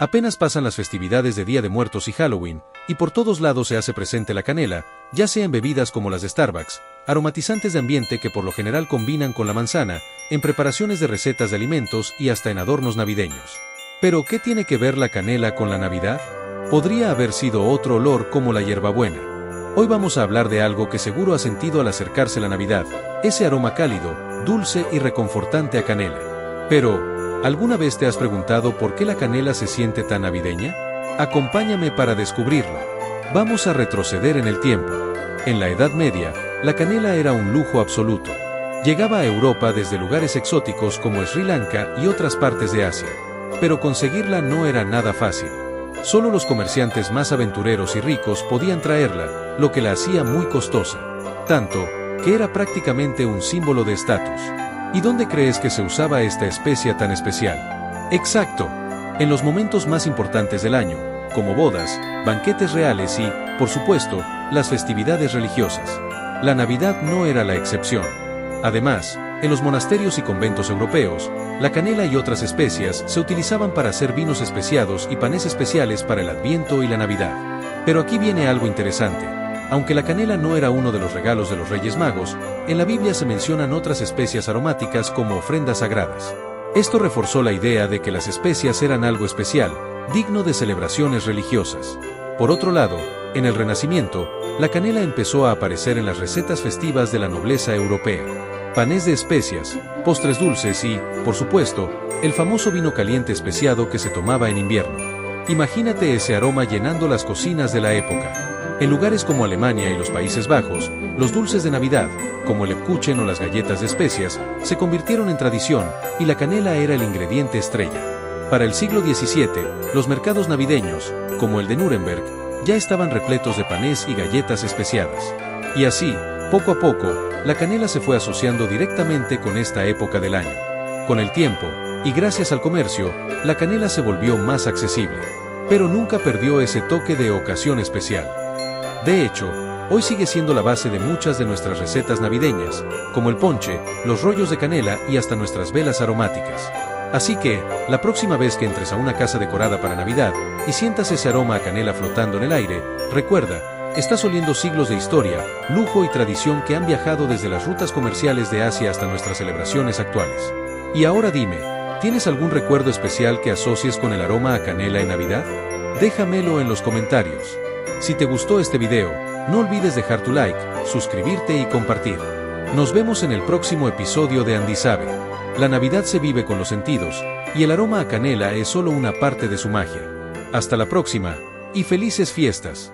Apenas pasan las festividades de Día de Muertos y Halloween, y por todos lados se hace presente la canela, ya sea en bebidas como las de Starbucks, aromatizantes de ambiente que por lo general combinan con la manzana, en preparaciones de recetas de alimentos y hasta en adornos navideños. Pero, ¿qué tiene que ver la canela con la Navidad? Podría haber sido otro olor como la hierbabuena. Hoy vamos a hablar de algo que seguro ha sentido al acercarse la Navidad, ese aroma cálido, dulce y reconfortante a canela. Pero, ¿alguna vez te has preguntado por qué la canela se siente tan navideña? Acompáñame para descubrirlo. Vamos a retroceder en el tiempo. En la Edad Media, la canela era un lujo absoluto. Llegaba a Europa desde lugares exóticos como Sri Lanka y otras partes de Asia. Pero conseguirla no era nada fácil. Solo los comerciantes más aventureros y ricos podían traerla, lo que la hacía muy costosa. Tanto, que era prácticamente un símbolo de estatus. ¿Y dónde crees que se usaba esta especia tan especial? Exacto, en los momentos más importantes del año, como bodas, banquetes reales y, por supuesto, las festividades religiosas. La Navidad no era la excepción. Además, en los monasterios y conventos europeos, la canela y otras especias se utilizaban para hacer vinos especiados y panes especiales para el Adviento y la Navidad. Pero aquí viene algo interesante. Aunque la canela no era uno de los regalos de los Reyes Magos, en la Biblia se mencionan otras especias aromáticas como ofrendas sagradas. Esto reforzó la idea de que las especias eran algo especial, digno de celebraciones religiosas. Por otro lado, en el Renacimiento, la canela empezó a aparecer en las recetas festivas de la nobleza europea. Panés de especias, postres dulces y, por supuesto, el famoso vino caliente especiado que se tomaba en invierno. Imagínate ese aroma llenando las cocinas de la época. En lugares como Alemania y los Países Bajos, los dulces de Navidad, como el Epkuchen o las galletas de especias, se convirtieron en tradición y la canela era el ingrediente estrella. Para el siglo XVII, los mercados navideños, como el de Nuremberg, ya estaban repletos de panés y galletas especiadas. Y así, poco a poco, la canela se fue asociando directamente con esta época del año. Con el tiempo, y gracias al comercio, la canela se volvió más accesible, pero nunca perdió ese toque de ocasión especial. De hecho, hoy sigue siendo la base de muchas de nuestras recetas navideñas, como el ponche, los rollos de canela y hasta nuestras velas aromáticas. Así que, la próxima vez que entres a una casa decorada para Navidad y sientas ese aroma a canela flotando en el aire, recuerda, estás oliendo siglos de historia, lujo y tradición que han viajado desde las rutas comerciales de Asia hasta nuestras celebraciones actuales. Y ahora dime, ¿tienes algún recuerdo especial que asocies con el aroma a canela en Navidad? Déjamelo en los comentarios. Si te gustó este video, no olvides dejar tu like, suscribirte y compartir. Nos vemos en el próximo episodio de Andy Sabe. La Navidad se vive con los sentidos, y el aroma a canela es solo una parte de su magia. Hasta la próxima, y felices fiestas.